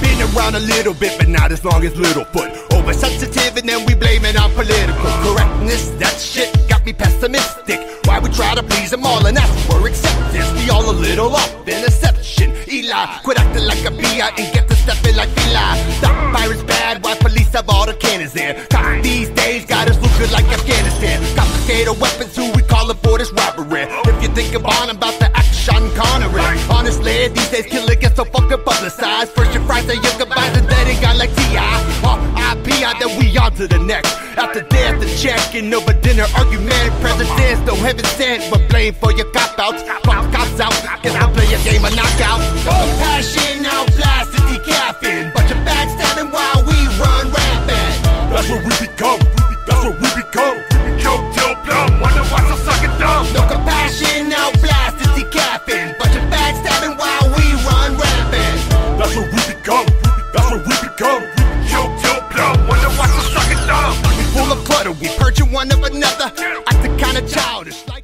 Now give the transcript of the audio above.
Been around a little bit, but not as long as Littlefoot. Oversensitive, and then we blame it on political correctness. That shit got me pessimistic. Why we try to please them all and ask for acceptance? We all a little off in deception. Eli, quit acting like a BI and get to stepping like Eli. Stop pirates bad, why police have all the cannons there? These days got us looking like Afghanistan. Confiscated weapons, who we calling for this robbery? If you think about it, about the action Connery. Honestly, these days killing gets so fucking publicized. First your fries, then your goodbyes, and then it got like T.I. R.I.P. then we on to the next. After death, the checking over dinner argument. Presidents, no heaven sent, but blame for your cop outs. Fuck cops out, cause I play a game of knockout. Passion of another. Acting kinda childish.